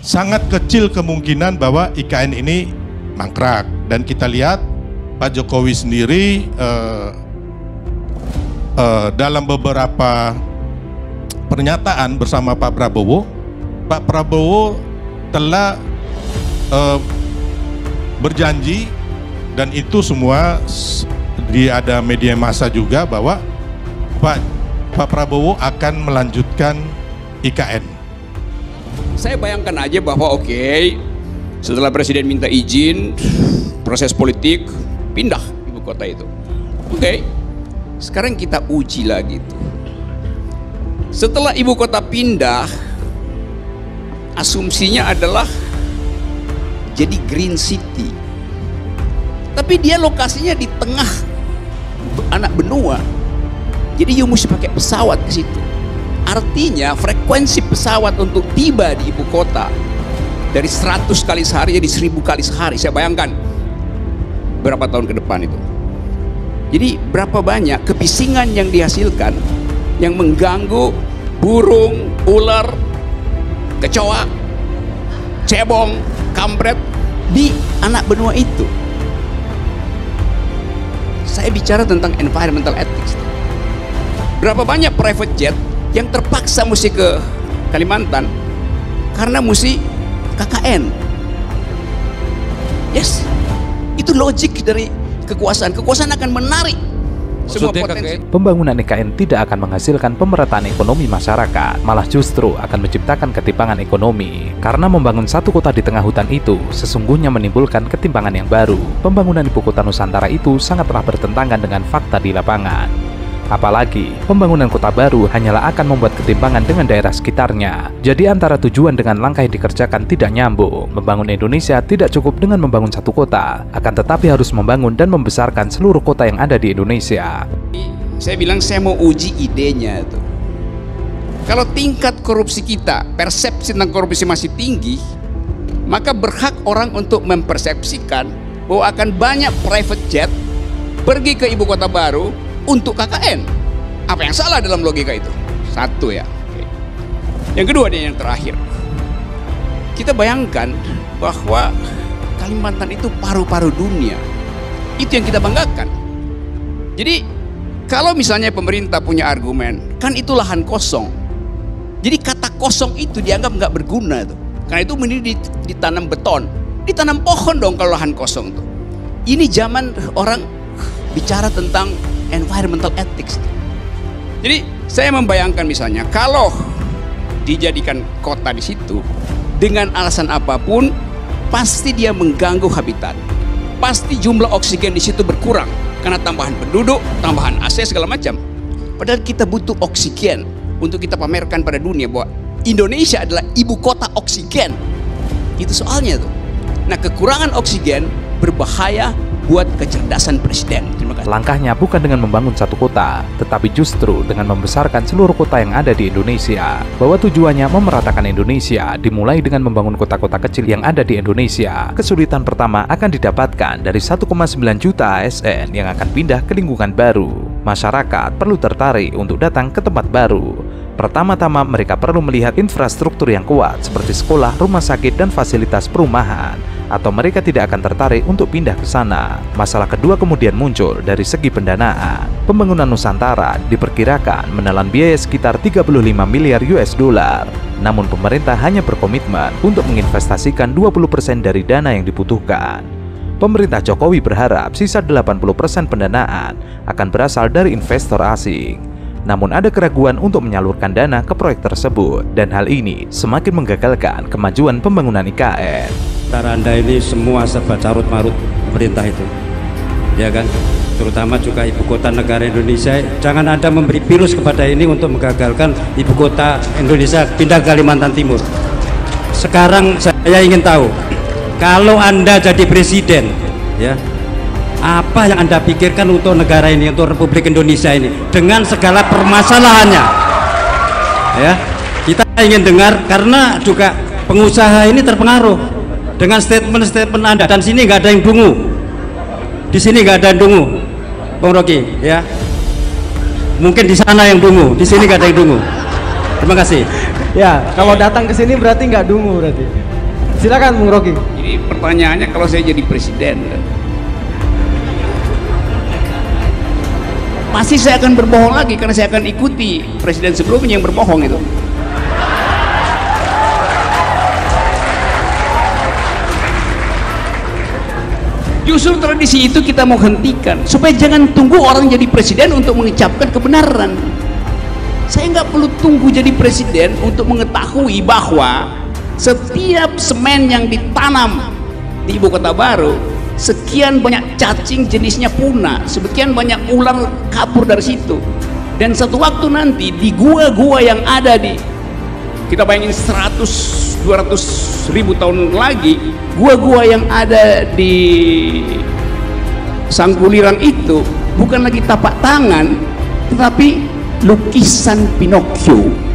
sangat kecil kemungkinan bahwa IKN ini mangkrak dan kita lihat Pak Jokowi sendiri eh, eh, dalam beberapa pernyataan bersama Pak Prabowo, Pak Prabowo telah eh, berjanji dan itu semua di ada media massa juga bahwa Pak Pak Prabowo akan melanjutkan IKN. Saya bayangkan aja bahwa oke, setelah presiden minta izin, proses politik pindah ibu kota itu. Oke, sekarang kita uji lagi tuh. Setelah ibu kota pindah, asumsinya adalah jadi green city. Tapi dia lokasinya di tengah anak benua. Jadi you mesti pakai pesawat ke situ. Artinya frekuensi pesawat untuk tiba di ibu kota dari 100 kali sehari jadi 1000 kali sehari. Saya bayangkan berapa tahun ke depan itu. Jadi berapa banyak kebisingan yang dihasilkan yang mengganggu burung, ular, kecoa, cebong, kampret di anak benua itu. Saya bicara tentang environmental ethics. Berapa banyak private jet yang terpaksa mesti ke Kalimantan karena mesti KKN. Yes, itu logik dari kekuasaan. Kekuasaan akan menarik semua Maksudnya potensi. KKN? Pembangunan IKN tidak akan menghasilkan pemerataan ekonomi masyarakat, malah justru akan menciptakan ketimpangan ekonomi. Karena membangun satu kota di tengah hutan itu sesungguhnya menimbulkan ketimpangan yang baru. Pembangunan ibu kota Nusantara itu sangatlah bertentangan dengan fakta di lapangan. Apalagi, pembangunan kota baru hanyalah akan membuat ketimpangan dengan daerah sekitarnya. Jadi antara tujuan dengan langkah yang dikerjakan tidak nyambung. Membangun Indonesia tidak cukup dengan membangun satu kota, akan tetapi harus membangun dan membesarkan seluruh kota yang ada di Indonesia. Saya bilang saya mau uji idenya itu. Kalau tingkat korupsi kita, persepsi tentang korupsi masih tinggi, maka berhak orang untuk mempersepsikan bahwa akan banyak private jet pergi ke ibu kota baru untuk KKN. Apa yang salah dalam logika itu? Satu ya. Oke. Yang kedua dan yang terakhir. Kita bayangkan bahwa Kalimantan itu paru-paru dunia. Itu yang kita banggakan. Jadi kalau misalnya pemerintah punya argumen, kan itu lahan kosong. Jadi kata kosong itu dianggap nggak berguna tuh. Karena itu mending dit- ditanam beton, ditanam pohon dong kalau lahan kosong tuh. Ini zaman orang bicara tentang environmental ethics. Jadi saya membayangkan misalnya kalau dijadikan kota di situ dengan alasan apa pun pasti dia mengganggu habitat. Pasti jumlah oksigen di situ berkurang karena tambahan penduduk, tambahan AC segala macam. Padahal kita butuh oksigen untuk kita pamerkan pada dunia bahwa Indonesia adalah ibu kota oksigen. Itu soalnya tuh. Nah, kekurangan oksigen berbahaya buat kecerdasan presiden. Terima kasih. Langkahnya bukan dengan membangun satu kota, tetapi justru dengan membesarkan seluruh kota yang ada di Indonesia. Bahwa tujuannya memeratakan Indonesia dimulai dengan membangun kota-kota kecil yang ada di Indonesia. Kesulitan pertama akan didapatkan dari 1,9 juta ASN yang akan pindah ke lingkungan baru. Masyarakat perlu tertarik untuk datang ke tempat baru. Pertama-tama mereka perlu melihat infrastruktur yang kuat seperti sekolah, rumah sakit, dan fasilitas perumahan atau mereka tidak akan tertarik untuk pindah ke sana. Masalah kedua kemudian muncul dari segi pendanaan. Pembangunan Nusantara diperkirakan menelan biaya sekitar 35 miliar US dollar. Namun pemerintah hanya berkomitmen untuk menginvestasikan 20% dari dana yang dibutuhkan. Pemerintah Jokowi berharap sisa 80% pendanaan akan berasal dari investor asing. Namun ada keraguan untuk menyalurkan dana ke proyek tersebut dan hal ini semakin menggagalkan kemajuan pembangunan IKN. Antara Anda ini semua serba carut marut pemerintah itu. Ya kan? Terutama juga ibu kota negara Indonesia. Jangan Anda memberi virus kepada ini untuk menggagalkan ibu kota Indonesia pindah Kalimantan Timur. Sekarang saya ingin tahu, kalau Anda jadi presiden, ya, apa yang Anda pikirkan untuk negara ini, untuk Republik Indonesia ini dengan segala permasalahannya? Ya, kita ingin dengar karena juga pengusaha ini terpengaruh dengan statement-statement Anda dan sini nggak ada yang dungu. Di sini nggak ada yang dungu. Bang Rocky, ya. Mungkin di sana yang dungu, di sini nggak ada yang dungu. Terima kasih. Ya, kalau datang ke sini berarti nggak dungu berarti. Silakan Bung Rocky. Jadi pertanyaannya kalau saya jadi presiden Pasti saya akan berbohong lagi karena saya akan ikuti presiden sebelumnya yang berbohong itu. Justru tradisi itu kita mau hentikan supaya jangan tunggu orang jadi presiden untuk mengucapkan kebenaran. Saya nggak perlu tunggu jadi presiden untuk mengetahui bahwa setiap semen yang ditanam di ibu kota baru sekian banyak cacing jenisnya punah, sekian banyak ular kabur dari situ. Dan satu waktu nanti di gua-gua yang ada di kita bayangin 100 200 ribu tahun lagi gua-gua yang ada di Sangkulirang itu bukan lagi tapak tangan tetapi lukisan Pinocchio